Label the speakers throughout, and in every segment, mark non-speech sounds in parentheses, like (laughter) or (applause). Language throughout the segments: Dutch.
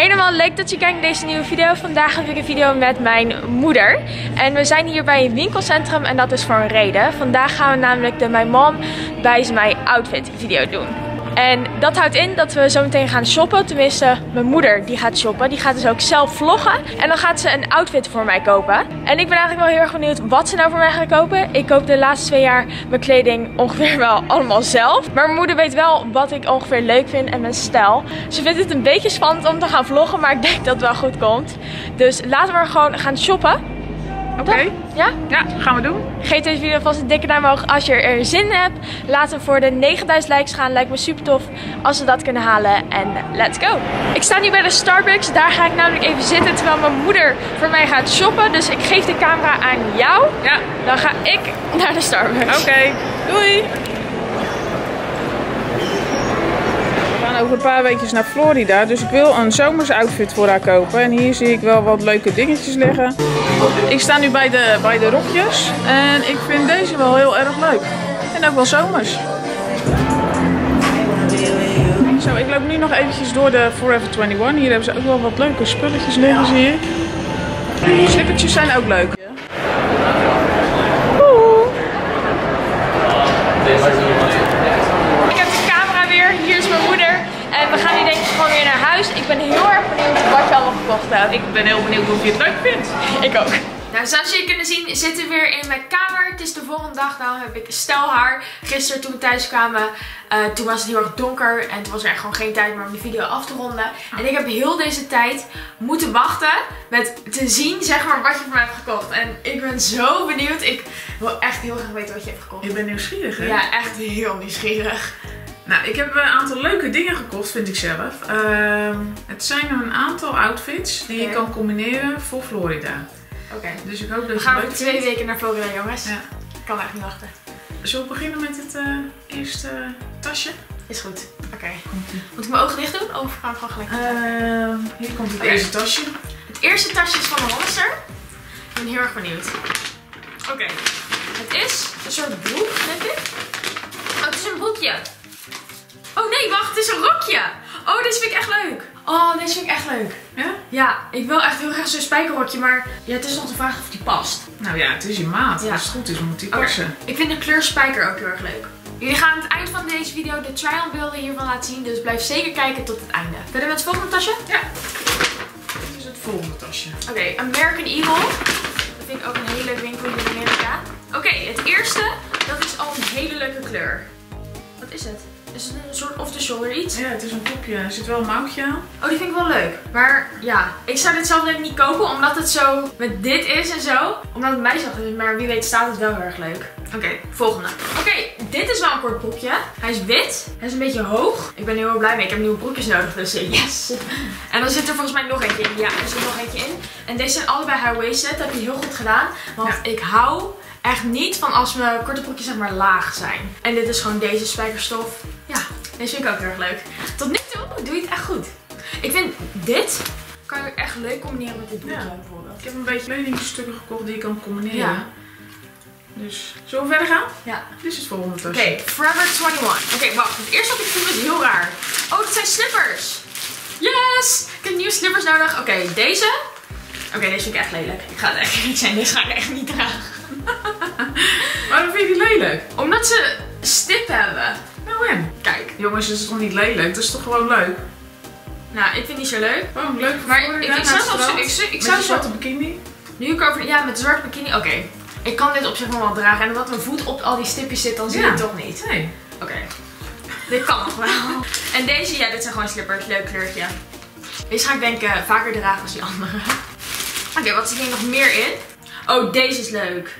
Speaker 1: Helemaal leuk dat je kijkt naar deze nieuwe video. Vandaag heb ik een video met mijn moeder. En we zijn hier bij een winkelcentrum en dat is voor een reden. Vandaag gaan we namelijk de My Mom Buys My Outfit video doen. En dat houdt in dat we zo meteen gaan shoppen. Tenminste, mijn moeder die gaat shoppen. Die gaat dus ook zelf vloggen. En dan gaat ze een outfit voor mij kopen. En ik ben eigenlijk wel heel erg benieuwd wat ze nou voor mij gaat kopen. Ik koop de laatste twee jaar mijn kleding ongeveer wel allemaal zelf. Maar mijn moeder weet wel wat ik ongeveer leuk vind en mijn stijl. Ze vindt het een beetje spannend om te gaan vloggen. Maar ik denk dat het wel goed komt. Dus laten we gewoon gaan shoppen.
Speaker 2: Oké.
Speaker 1: Ja?
Speaker 2: Ja, gaan we doen.
Speaker 1: Geef deze video vast een dikke duim omhoog als je er zin in hebt. Laten we voor de 9000 likes gaan. Lijkt me super tof als we dat kunnen halen. En let's go. Ik sta nu bij de Starbucks. Daar ga ik namelijk even zitten terwijl mijn moeder voor mij gaat shoppen. Dus ik geef de camera aan jou.
Speaker 2: Ja.
Speaker 1: Dan ga ik naar de Starbucks.
Speaker 2: Oké. Doei. We gaan een paar weekjes naar Florida. Dus ik wil een zomers outfit voor haar kopen. En hier zie ik wel wat leuke dingetjes liggen. Ik sta nu bij de, bij de rokjes. En ik vind deze wel heel erg leuk. En ook wel zomers. Zo, ik loop nu nog eventjes door de Forever 21. Hier hebben ze ook wel wat leuke spulletjes liggen, zie ik. Slippertjes zijn ook leuk.
Speaker 1: Ik heb de camera weer. Hier is mijn moeder. En we gaan nu denk ik gewoon weer naar huis. Ik ben heel erg benieuwd hebt.
Speaker 2: Ik ben heel benieuwd of je het leuk vindt.
Speaker 1: Ik ook. Nou, zoals jullie kunnen zien zitten we weer in mijn kamer. Het is de volgende dag. Daarom heb ik stijlhaar. Gisteren toen we thuis kwamen, eh, toen was het heel erg donker. En toen was er echt gewoon geen tijd meer om die video af te ronden. En ik heb heel deze tijd moeten wachten met te zien zeg maar wat je voor mij hebt gekocht. En ik ben zo benieuwd. Ik wil echt heel graag weten wat je hebt gekocht.
Speaker 2: Je bent nieuwsgierig, hè?
Speaker 1: Ja, echt heel nieuwsgierig.
Speaker 2: Nou, ik heb een aantal leuke dingen gekocht, vind ik zelf. Ehm, het zijn een aantal outfits die je kan combineren voor Florida.
Speaker 1: Oké.
Speaker 2: Dus ik hoop dat
Speaker 1: We gaan over twee weken naar Florida, jongens.
Speaker 2: Ja.
Speaker 1: Ik kan echt niet wachten.
Speaker 2: Zullen we beginnen met het eh, eerste tasje?
Speaker 1: Is goed. Oké. Moet ik mijn ogen dicht doen? Of gaan we gewoon gelijk?
Speaker 2: Ehm, hier komt het eerste tasje.
Speaker 1: Het eerste tasje is van een Hollister. Ik ben heel erg benieuwd. Oké. Het is een soort broek, denk ik. Oh, het is een broekje. Oh nee, wacht, het is een rokje. Oh, deze vind ik echt leuk. Oh, deze vind ik echt leuk.
Speaker 2: Ja?
Speaker 1: Ja, ik wil echt heel graag zo'n spijkerrokje, maar ja, het is nog de vraag of die past.
Speaker 2: Nou ja, het is je maat.
Speaker 1: Ja.
Speaker 2: Als het goed is, moet die passen.
Speaker 1: Ik vind de kleur spijker ook heel erg leuk. Jullie gaan aan het eind van deze video de try-on beelden hiervan laten zien, dus blijf zeker kijken tot het einde. Verder met het volgende tasje?
Speaker 2: Ja. Dit is het volgende tasje.
Speaker 1: Oké, American Eagle. Dat vind ik ook een hele leuke winkel hier in Amerika. Oké, het eerste, dat is al een hele leuke kleur. Wat is het? Is het een soort off-the-shoulder iets?
Speaker 2: Ja, het is een topje. Er zit wel een mouwtje aan.
Speaker 1: Oh, die vind ik wel leuk. Maar ja, ik zou dit zelf denk ik niet kopen, omdat het zo met dit is en zo. Omdat het mij zag is, maar wie weet staat het wel heel erg leuk. Oké, volgende. Oké, dit is wel een kort broekje. Hij is wit. Hij is een beetje hoog. Ik ben heel erg blij mee. Ik heb nieuwe broekjes nodig, dus eh, yes. (laughs) En dan zit er volgens mij nog eentje in. Ja, er zit nog eentje in. En deze zijn allebei high-waisted. Dat heb je heel goed gedaan. Want ik hou echt niet van als mijn korte broekjes zeg maar laag zijn. En dit is gewoon deze spijkerstof. Deze vind ik ook heel erg leuk. Tot nu toe doe je het echt goed. Ik vind dit kan je echt leuk combineren met dit broekje
Speaker 2: Ja.
Speaker 1: bijvoorbeeld.
Speaker 2: Ik heb een beetje kledingstukken gekocht die je kan combineren.
Speaker 1: Ja.
Speaker 2: Dus, zullen we verder gaan?
Speaker 1: Ja.
Speaker 2: Dit is het volgende
Speaker 1: Oké,
Speaker 2: tasje.
Speaker 1: Forever 21. Oké, wacht. Het eerste wat ik vind is heel raar. Oh, dat zijn slippers. Yes! Ik heb nieuwe slippers nodig. Oké, deze. Oké, deze vind ik echt lelijk. Ik ga het echt niet zijn. Deze ga ik echt niet dragen. (laughs)
Speaker 2: Waarom vind je die lelijk?
Speaker 1: Omdat ze stip hebben. Kijk.
Speaker 2: Jongens, dat is toch niet lelijk? Dat is toch gewoon leuk?
Speaker 1: Nou, ik vind het niet zo leuk.
Speaker 2: Gewoon leuk
Speaker 1: Maar ik, ik zou
Speaker 2: het
Speaker 1: wel... Ik, ik, zou
Speaker 2: zwarte bikini.
Speaker 1: Nu ik over... Ja, met de zwarte bikini. Oké. Ik kan dit op zich nog wel dragen. En omdat mijn voet op al die stipjes zit, dan zie je
Speaker 2: Ja.
Speaker 1: het toch niet.
Speaker 2: Nee.
Speaker 1: Oké. Dit kan nog wel. En deze, ja, dit zijn gewoon slippers. Leuk kleurtje. Deze ga ik denk ik eh, vaker dragen als die andere. Oké, wat zit hier nog meer in? Oh, deze is leuk.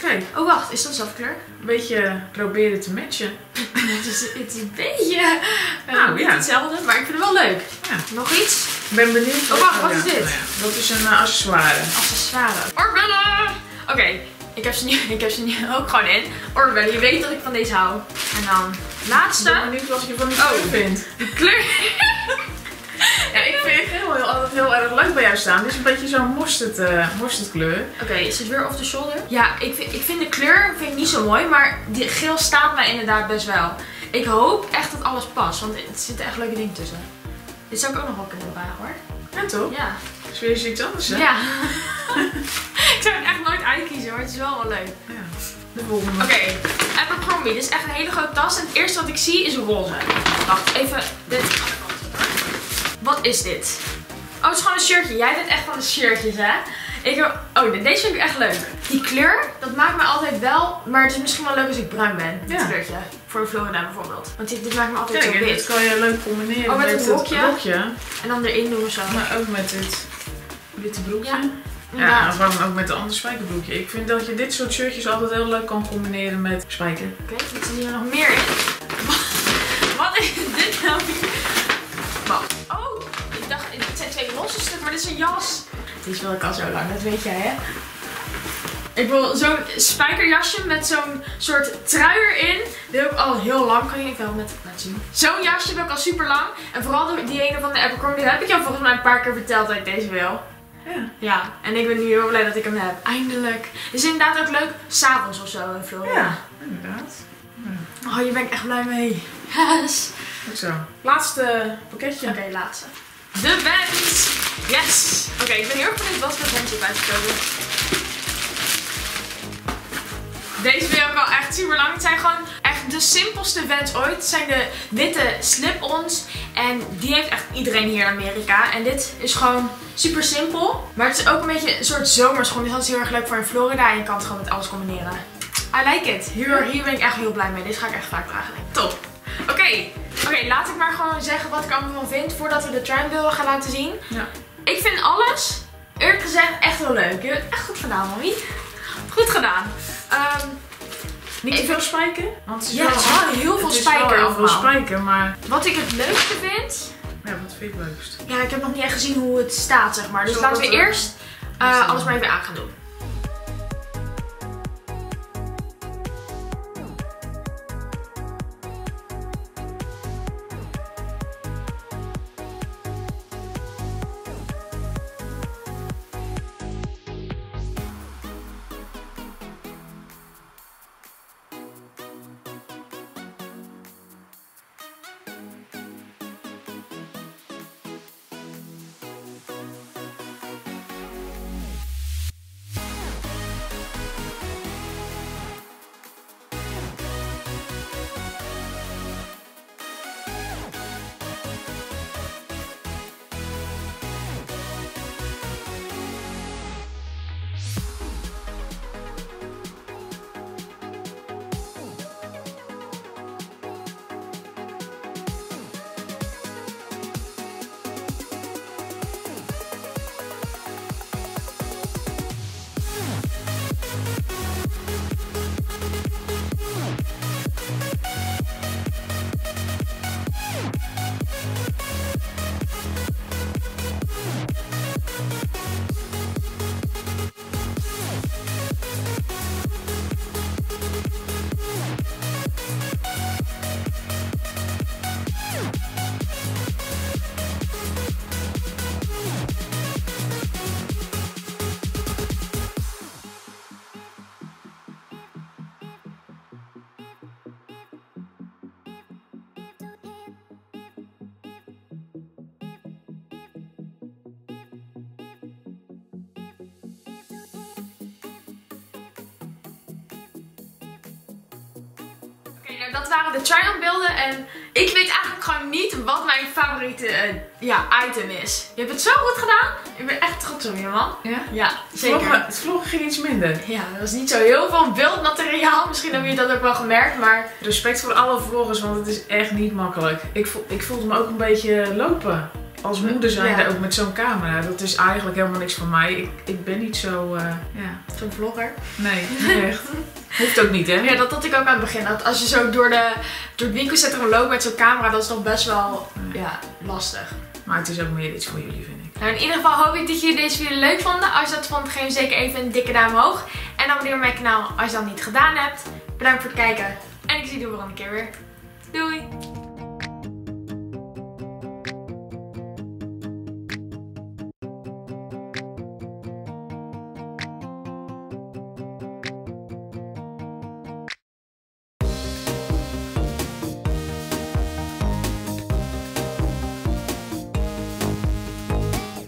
Speaker 2: Kijk,
Speaker 1: Oh, wacht. Is dat dezelfde kleur?
Speaker 2: een beetje proberen te matchen. (laughs)
Speaker 1: het, is, het is een beetje eh,
Speaker 2: Nou, ja.
Speaker 1: hetzelfde, maar ik vind het wel leuk.
Speaker 2: Ja.
Speaker 1: Nog iets?
Speaker 2: Ik ben benieuwd.
Speaker 1: Oh, wacht, wat is dit?
Speaker 2: Dat is een eh, accessoire.
Speaker 1: Accessoire. Oorbellen! Oké, ik heb ze nu, (laughs) ik heb ze nu ook gewoon in. Oorbellen, je weet dat ik van deze hou. En dan
Speaker 2: Ik
Speaker 1: laatste.
Speaker 2: ben benieuwd wat je van die
Speaker 1: Oh.
Speaker 2: vindt.
Speaker 1: De kleur. (laughs)
Speaker 2: Ja, ik vind geel heel, altijd heel erg leuk bij jou staan. Dit is een beetje zo'n mosterd, eh mosterdkleur.
Speaker 1: Oké, is het weer off the shoulder? Ja, ik vind, ik vind de kleur vind ik niet zo mooi, maar die geel staat mij inderdaad best wel. Ik hoop echt dat alles past, want er zitten echt leuke dingen tussen. Dit zou ik ook nog wel kunnen bewaren hoor.
Speaker 2: Ja, toch?
Speaker 1: Ja.
Speaker 2: Is weer eens iets anders, hè?
Speaker 1: Ja. (laughs) ik zou het echt nooit uitkiezen, maar het is wel wel leuk.
Speaker 2: Ja. De volgende.
Speaker 1: Oké, Abercrombie. Dit is echt een hele grote tas. En het eerste wat ik zie is roze. Wacht, even dit Wat is dit? Oh, het is gewoon een shirtje. Jij bent echt van de shirtjes, hè? Ik heb... Oh, deze vind ik echt leuk. Die kleur, dat maakt me altijd wel... Maar het is misschien wel leuk als ik bruin ben. Dit
Speaker 2: Ja.
Speaker 1: kleurtje. Voor Florida bijvoorbeeld. Want dit, dit maakt me altijd
Speaker 2: Kijk,
Speaker 1: zo wit.
Speaker 2: dit kan je leuk combineren
Speaker 1: Oh, met
Speaker 2: met
Speaker 1: het rokje? En dan erin doen zo.
Speaker 2: Maar ook met dit witte broekje.
Speaker 1: Ja,
Speaker 2: Ja, waarom ook met de andere spijkerbroekje. Ik vind dat je dit soort shirtjes altijd heel leuk kan combineren met spijker.
Speaker 1: Oké, wat zit hier nog meer in? (laughs) Wat is dit nou? Wacht. Het maar dit is een jas. Deze wil ik al zo lang, dat weet jij hè? Ik wil zo'n spijkerjasje met zo'n soort trui erin. Die wil ik al heel lang. Kan je wel met laten zien? Zo'n jasje wil ik al super lang. En vooral die ene van de Abercrombie, die heb ik jou volgens mij een paar keer verteld dat ik deze wil.
Speaker 2: Ja.
Speaker 1: Ja, en ik ben nu heel blij dat ik hem heb. Eindelijk. Het is inderdaad ook leuk, s'avonds of zo in Florida.
Speaker 2: Ja, inderdaad.
Speaker 1: Oh, hier ben ik echt blij mee. (laughs) Yes.
Speaker 2: Goed zo. Laatste pakketje.
Speaker 1: Oké, laatste. De Vans. Yes. Oké, ik ben heel erg benieuwd wat voor Vans ik uitgekomen. Deze vind ik wel echt super lang. Het zijn gewoon echt de simpelste Vans ooit. Het zijn de witte slip-ons. En die heeft echt iedereen hier in Amerika. En dit is gewoon super simpel. Maar het is ook een beetje een soort zomerschoen. Dus dat is heel erg leuk voor in Florida. En je kan het gewoon met alles combineren. I like it. Hier, hier ben ik echt heel blij mee. Dit ga ik echt vaak dragen. Top. Oké, laat ik maar gewoon zeggen wat ik allemaal van vind voordat we de triangle gaan laten zien.
Speaker 2: Ja.
Speaker 1: Ik vind alles, eerlijk gezegd, echt heel leuk. Je hebt het echt goed gedaan, mommy. Goed gedaan. Ehm,
Speaker 2: Niet te veel spijker. Want het is
Speaker 1: ja,
Speaker 2: wel,
Speaker 1: het is wel heel veel
Speaker 2: wel
Speaker 1: spijker
Speaker 2: heel veel spijker, maar
Speaker 1: Wat ik het leukste vind,
Speaker 2: ja, wat vind je het leukst?
Speaker 1: ja, ik heb nog niet echt gezien hoe het staat, zeg maar. Dus laten we eerst eh, alles maar even aan gaan doen. Dat waren de try-on beelden en ik weet eigenlijk gewoon niet wat mijn favoriete eh, ja, item is. Je hebt het zo goed gedaan. Ik ben echt trots op je man.
Speaker 2: Ja?
Speaker 1: Ja, zeker.
Speaker 2: vloggen, het vloggen ging iets minder.
Speaker 1: Ja, er was niet zo heel veel beeldmateriaal. Misschien hebben jullie dat ook wel gemerkt, maar
Speaker 2: Respect voor alle vloggers, want het is echt niet makkelijk. Ik, ik voelde me ook een beetje lopen. Als moeder zijn
Speaker 1: Ja.
Speaker 2: ook met zo'n camera. Dat is eigenlijk helemaal niks voor mij. Ik, ik ben niet zo... eh, ja.
Speaker 1: zo'n vlogger.
Speaker 2: Nee, niet echt. (laughs) Hoeft ook niet, hè?
Speaker 1: Ja, dat had ik ook aan het begin. Dat als je zo door, de, door het winkelcentrum loopt met zo'n camera, dat is nog best wel ja, lastig.
Speaker 2: Maar het is ook meer iets voor jullie, vind ik.
Speaker 1: Nou, in ieder geval hoop ik dat jullie deze video leuk vonden. Als je dat vond, geef zeker even een dikke duim omhoog. En abonneer op mijn kanaal als je dat niet gedaan hebt. Bedankt voor het kijken. En ik zie de volgende keer weer. Doei!